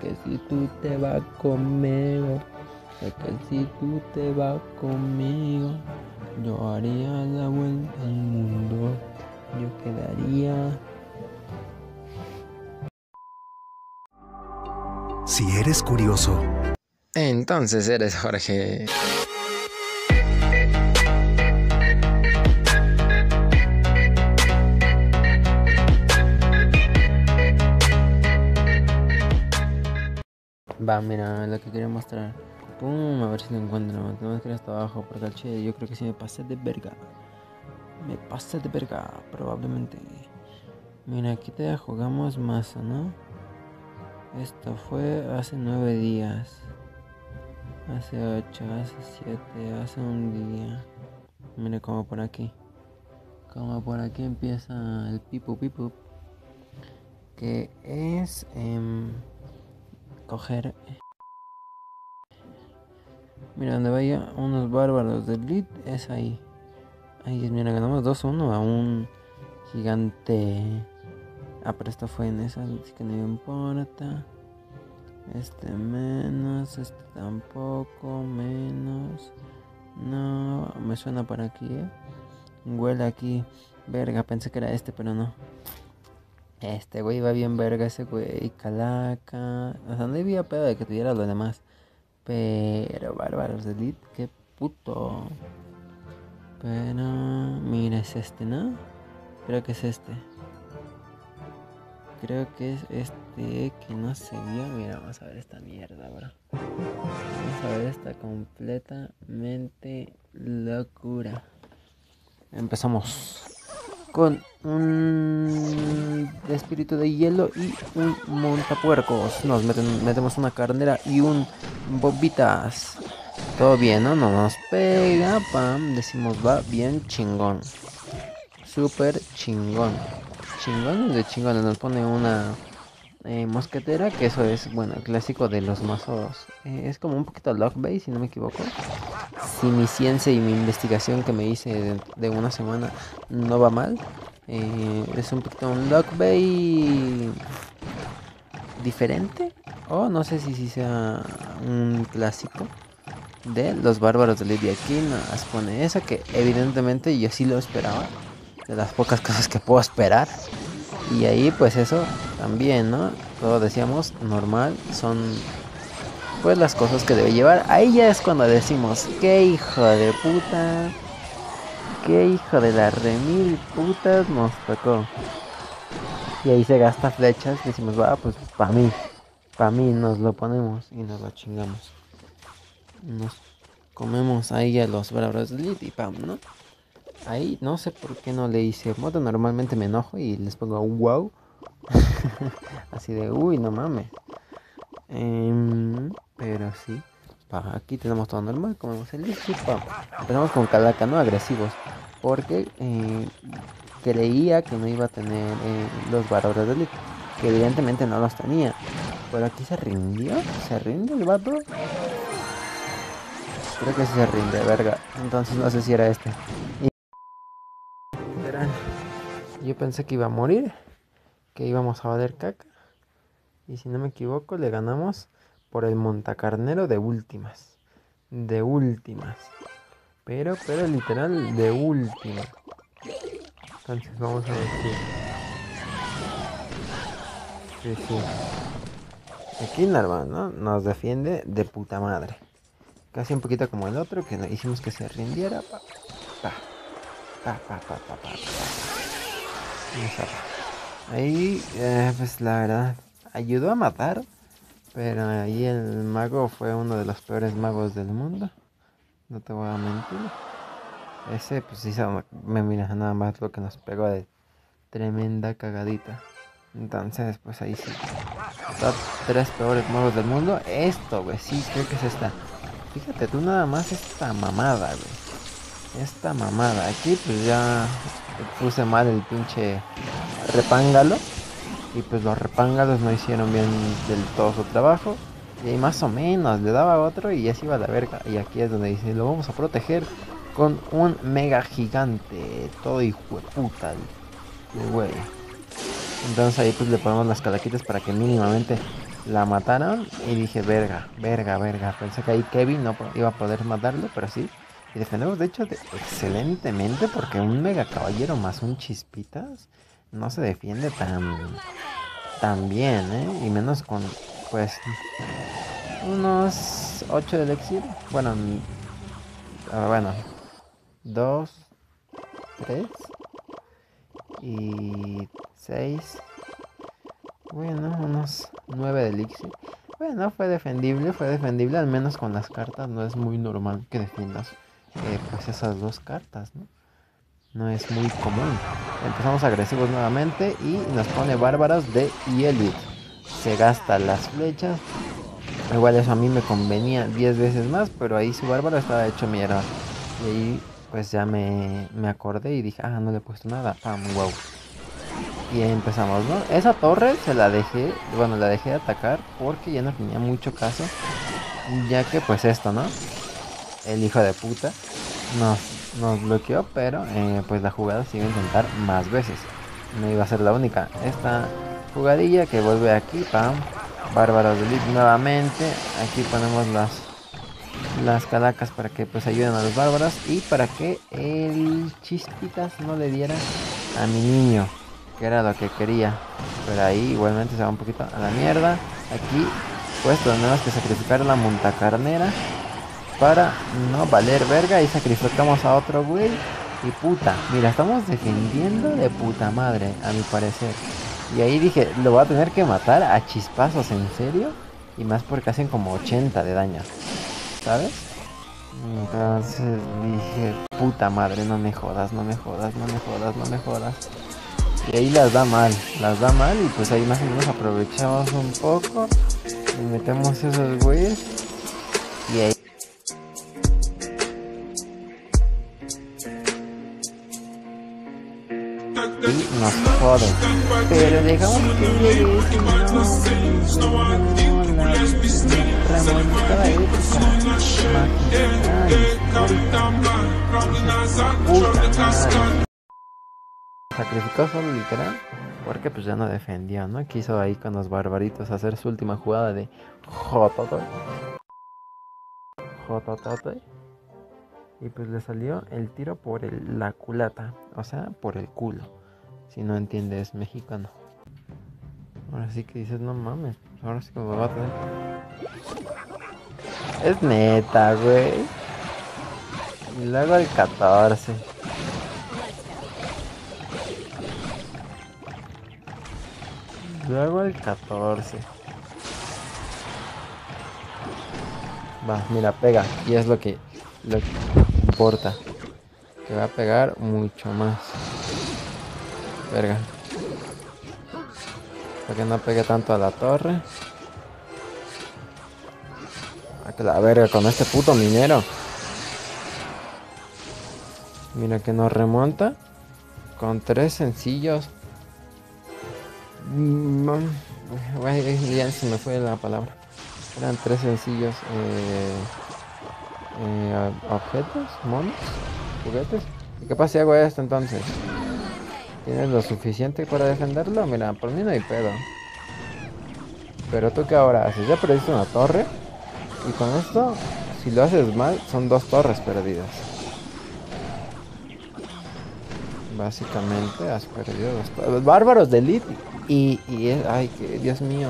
que si tú te vas conmigo, que si tú te vas conmigo, yo haría la vuelta al mundo, yo quedaría. Si eres curioso, Entonces eres Jorge. Va, mira, lo que quería mostrar. Pum, a ver si lo encuentro. Tenemos que ir hasta abajo porque chile yo creo que sí me pasé de verga. Me pasé de verga, probablemente. Mira, aquí te jugamos masa, ¿no? Esto fue hace nueve días. Hace ocho, hace siete, hace un día. Mire como por aquí. Como por aquí empieza el pipu pipu. Que es em, coger. Mira, donde vaya unos bárbaros del lead es ahí. Ahí es, mira, ganamos 2-1 a un gigante. Ah, pero fue en esa, así que no importa. Este menos, este tampoco, menos. No, me suena por aquí, ¿eh? Huele aquí. Verga, pensé que era este, pero no. Este güey va bien verga, ese güey, calaca. O sea, no había pedo de que tuviera lo demás. Pero bárbaros de qué puto. Pero, mira, es este, ¿no? Creo que es este. Creo que es este que no se vio. Mira, vamos a ver esta mierda, bro. Vamos a ver esta completamente locura. Empezamos con un espíritu de hielo y un montapuercos. Nos metemos una carnera y un bobitas. Todo bien, ¿no? No nos pega, pam. Decimos va bien chingón. Súper chingón. Chingón de chingón. Nos pone una eh, mosquetera, que eso es, bueno, clásico de los mazos. Eh, es como un poquito lock base, si no me equivoco. Si mi ciencia y mi investigación que me hice de, una semana no va mal, eh, es un un lock base diferente. O no sé si, sea un clásico de los bárbaros de Lidia aquí nos pone esa que evidentemente yo sí lo esperaba. De las pocas cosas que puedo esperar. Y ahí pues eso también, ¿no? Todos decíamos normal, son pues las cosas que debe llevar. Ahí ya es cuando decimos, qué hijo de puta, qué hijo de la remil putas nos tocó. Y ahí se gasta flechas, decimos, va, pues para mí, para mí nos lo ponemos y nos lo chingamos. Nos comemos ahí a los bravos de Elite y pam, ¿no? Ahí no sé por qué no le hice modo. Normalmente me enojo y les pongo wow. Así de, uy, no mames. Em, pero sí. Pa, aquí tenemos todo normal. Comemos el leche. Empezamos con calaca, ¿no? Agresivos. Porque eh, creía que no iba a tener eh, los valores de elite. Que evidentemente no los tenía. Pero aquí se rindió. ¿Se rinde el vato? Creo que sí se rinde, verga. Entonces no sé si era este. Y- Yo pensé que iba a morir. Que íbamos a valer caca. Y si no me equivoco, le ganamos por el montacarnero de últimas. De últimas. Pero, pero literal, de últimas. Entonces vamos a decir. Sí, sí. Aquí Narvan, ¿no? Nos defiende de puta madre. Casi un poquito como el otro, que hicimos que se rindiera. Pa, pa, pa, pa, pa, pa, pa, pa. Ahí, eh, pues la verdad, ayudó a matar. Pero ahí el mago fue uno de los peores magos del mundo. No te voy a mentir. Ese, pues hizo, me mira nada más lo que nos pegó de tremenda cagadita. Entonces, pues ahí sí. Top tres peores magos del mundo. Esto, güey, sí, creo que es esta. Fíjate tú nada más esta mamada, güey. Esta mamada. Aquí pues ya puse mal el pinche repángalo. Y pues los repángalos no hicieron bien del todo su trabajo. Y ahí más o menos le daba otro y ya se iba a la verga. Y aquí es donde dice, lo vamos a proteger con un mega gigante. Todo hijo de puta, el güey. Entonces ahí pues le ponemos las calaquitas para que mínimamente la mataron. Y dije, verga, verga, verga. Pensé que ahí Kevin no iba a poder matarlo, pero sí. Y defendemos de hecho excelentemente porque un mega caballero más un chispitas no se defiende tan, tan bien, ¿eh? Y menos con, pues, unos 8 de elixir. Bueno, uh, bueno, 2, 3 y 6. Bueno, unos 9 de elixir. Bueno, fue defendible, fue defendible, al menos con las cartas. No es muy normal que defiendas eh, pues esas dos cartas, ¿no? No es muy común. Empezamos agresivos nuevamente y nos pone bárbaros de Elite. Se gasta las flechas. Igual eso a mí me convenía 10 veces más, pero ahí su bárbaro estaba hecho mierda. Y ahí pues ya me, me acordé y dije, ah, no le he puesto nada. Pam, wow. Y ahí empezamos, ¿no? Esa torre se la dejé, bueno, la dejé de atacar porque ya no tenía mucho caso. Ya que pues esto, ¿no? El hijo de puta nos nos bloqueó, pero eh, pues la jugada sigue a intentar más veces. No iba a ser la única. Esta jugadilla que vuelve aquí, pam. Bárbaros de nuevamente. Aquí ponemos las las calacas para que pues ayuden a los bárbaros y para que el chispitas no le diera a mi niño, que era lo que quería. Pero ahí igualmente se va un poquito a la mierda. Aquí pues tenemos que sacrificar la montacarnera para no valer verga y sacrificamos a otro güey. Y puta, mira, estamos defendiendo de puta madre, a mi parecer. Y ahí dije, lo voy a tener que matar a chispazos, ¿en serio? Y más porque hacen como 80 de daño, ¿sabes? Entonces dije, puta madre, no me jodas, no me jodas, no me jodas, no me jodas. Y ahí las da mal, las da mal y pues ahí más o menos aprovechamos un poco y metemos esos güeyes. Y ahí nos jode. Pero dejamos que llegue no, no, la remontada épica, magistral. Sacrificó solo literal porque pues ya no defendió, ¿no? Quiso ahí con los barbaritos hacer su última jugada de Jototoy. Jototoy. Y pues le salió el tiro por la culata, o sea, por el culo. Si no entiendes mexicano. Ahora sí que dices, no mames, ahora sí que me va a tener. Es neta, güey. Y luego el 14. Luego el 14. Va, mira, pega. Y es lo que, lo que importa. Que va a pegar mucho más. Verga. Para que no pegue tanto a la torre. A que la verga con este puto minero. Mira que nos remonta. Con tres sencillos. Mm, ya se me fue la palabra. Eran tres sencillos eh, eh, objetos, monos, juguetes. ¿Y pasa si hago esto entonces? ¿Tienes lo suficiente para defenderlo? Mira, por mí no hay pedo. Pero tú qué ahora haces? Ya perdiste una torre. Y con esto, si lo haces mal, son dos torres perdidas. Básicamente has perdido dos torres. Bárbaros de elite. Y, y ay, que Dios mío.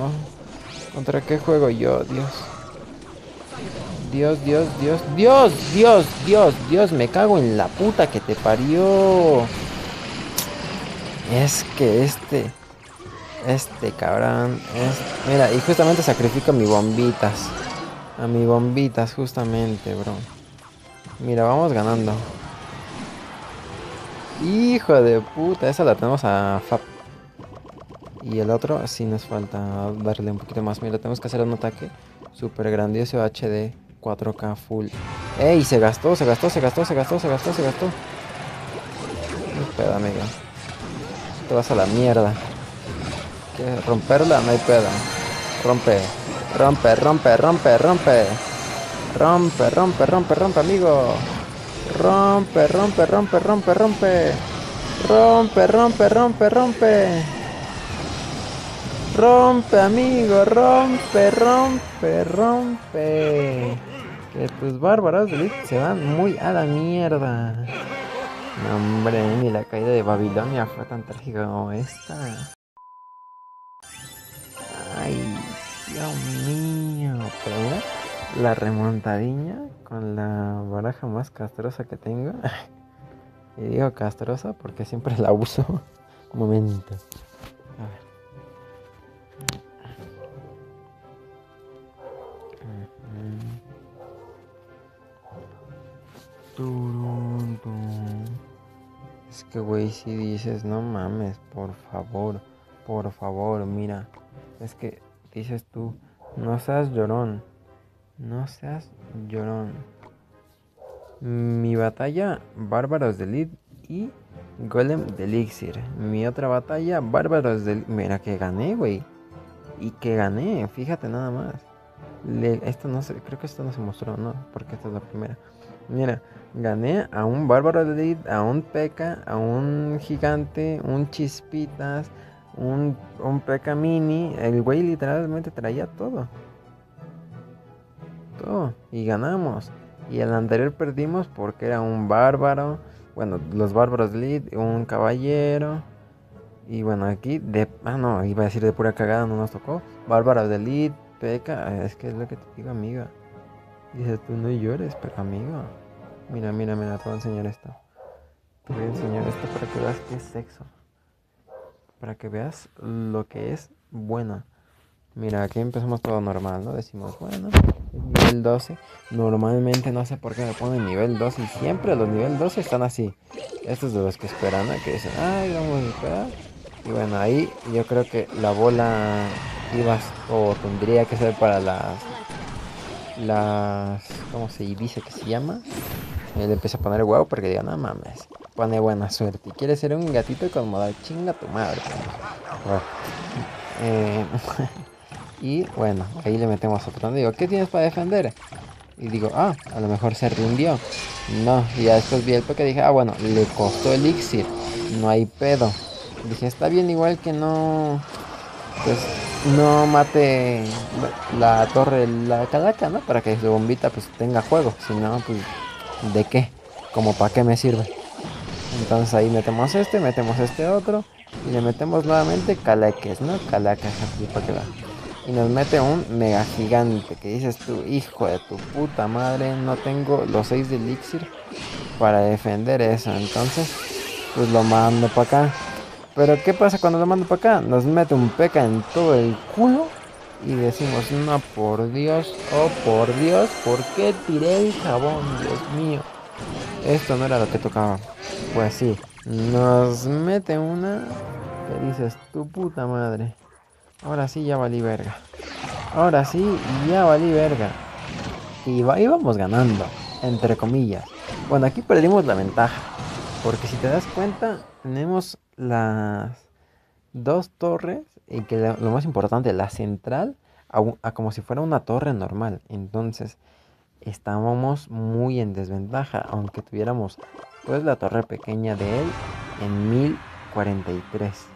¿Contra qué juego yo? Dios. Dios, Dios, Dios, Dios, Dios, Dios, Dios, me cago en la puta que te parió. Es que este. Este cabrón. Mira, y justamente sacrifico a mi bombitas. A mi bombitas, justamente, bro. Mira, vamos ganando. Hijo de puta, esa la tenemos a Fab. Y el otro, sí nos falta darle un poquito más. Mira, tenemos que hacer un ataque super grandioso HD 4K full. ¡Ey! Se gastó, se gastó, se gastó, se gastó, se gastó, se gastó. Espera, amiga. Te vas a la mierda. ¿Quieres romperla? No hay pedo. Rompe. Rompe, rompe, rompe, rompe. Rompe, rompe, rompe, rompe, amigo. Rompe, rompe, rompe, rompe, rompe. Rompe, rompe, rompe, rompe. Rompe, amigo, rompe, rompe, rompe. Que tus bárbaros se van muy a la mierda. Hombre, ni la caída de Babilonia fue tan trágica como esta. Ay, Dios mío. Pero la remontadilla con la baraja más castrosa que tengo. Y digo castrosa porque siempre la uso. Momento. Es que, güey, si dices, no mames, por favor, por favor, mira. Es que dices tú, no seas llorón, no seas llorón. Mi batalla, Bárbaros de Lid y Golem de Elixir. Mi otra batalla, Bárbaros de Mira que gané, güey. Y que gané, fíjate nada más. esto no sé, creo que esto no se mostró, no, porque esta es la primera. Mira, gané a un Bárbaro de Lid, a un P.E.K.K.A, a un Gigante, un Chispitas, un, un P.E.K.K.A Mini. El güey literalmente traía todo. Todo. Y ganamos. Y el anterior perdimos porque era un bárbaro. Bueno, los bárbaros lead, un caballero. Y bueno, aquí de. Ah, no, iba a decir de pura cagada, no nos tocó. Bárbaros de lead, peca. Es que es lo que te digo, amiga. Dices tú no llores, pero amigo. Mira, mira, mira, te voy a enseñar esto. Te voy a enseñar esto para que veas qué es sexo. Para que veas lo que es bueno. Mira, aquí empezamos todo normal, ¿no? Decimos, bueno, nivel 12. Normalmente no sé por qué me ponen nivel 12 y siempre los nivel 12 están así. Estos de los que esperan, ¿no? Que dicen, ay, vamos a esperar. Y bueno, ahí yo creo que la bola iba o tendría que ser para las las ¿cómo se dice que se llama? Él empieza a poner huevo porque diga, no mames, pone buena suerte. Y quiere ser un gatito con modal chinga tu madre. Eh, Y bueno, ahí le metemos otro. Digo, ¿qué tienes para defender? Y digo, ah, a lo mejor se rindió. No, y ya después vi el que dije, ah, bueno, le costó elixir. No hay pedo. Dije, está bien igual que no... Pues no mate la torre, la calaca, ¿no? Para que su bombita pues tenga juego. Si no, pues, ¿de qué? Como para qué me sirve. Entonces ahí metemos este, metemos este otro. Y le metemos nuevamente calaques, ¿no? Calacas aquí para que la y nos mete un mega gigante que dices tú, hijo de tu puta madre, no tengo los 6 de elixir para defender eso. Entonces, pues lo mando para acá. Pero ¿qué pasa cuando lo mando para acá? Nos mete un peca en todo el culo y decimos, no, por Dios, oh por Dios, ¿por qué tiré el jabón? Dios mío. Esto no era lo que tocaba. Pues sí, nos mete una que dices, tu puta madre. Ahora sí ya valí verga. Ahora sí ya valí verga. Y íbamos ganando, entre comillas. Bueno, aquí perdimos la ventaja. Porque si te das cuenta, tenemos las dos torres. Y que lo, más importante, la central, a, como si fuera una torre normal. Entonces, estábamos muy en desventaja. Aunque tuviéramos pues la torre pequeña de él en 1043.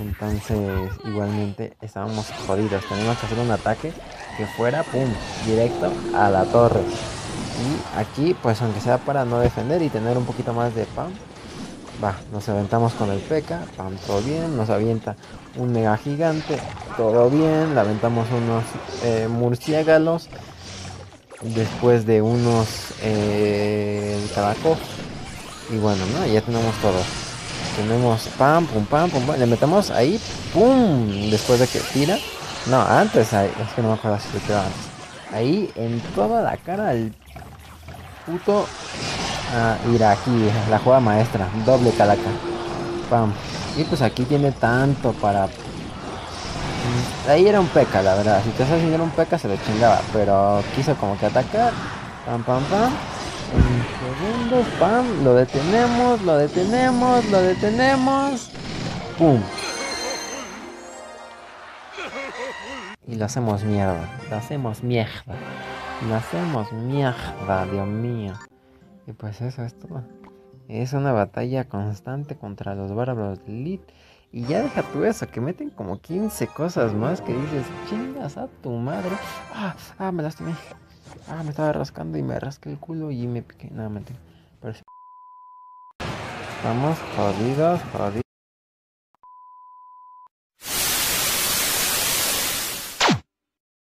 Entonces, igualmente estábamos jodidos. Teníamos que hacer un ataque que fuera, pum, directo a la torre. Y aquí, pues aunque sea para no defender y tener un poquito más de pam, va, nos aventamos con el peca, pam, todo bien. Nos avienta un mega gigante, todo bien. Le aventamos unos eh, murciélagos. Después de unos eh, Y bueno, ¿no? Ya tenemos todo tenemos pam, pum, pam, pum, pam. Le metemos ahí, pum. Después de que tira. No, antes, ahí, es que no me acuerdo si lo antes. Ahí en toda la cara el puto uh, aquí la jugada maestra, doble calaca. Pam. Y pues aquí tiene tanto para. Ahí era un peca, la verdad. Si te haces era un peca, se lo chingaba. Pero quiso como que atacar. Pam, pam, pam. En segundos, pam, lo detenemos, lo detenemos, lo detenemos. ¡Pum! Y lo hacemos mierda, lo hacemos mierda. Lo hacemos mierda, Dios mío. Y pues eso es todo. Es una batalla constante contra los bárbaros de. Y ya deja tú eso, que meten como 15 cosas más que dices, chingas a tu madre. Ah, ah, me lastimé. Ah, me estaba rascando y me rasqué el culo y me piqué. Nada, mentira. Pero. Estamos jodidos, jodidos.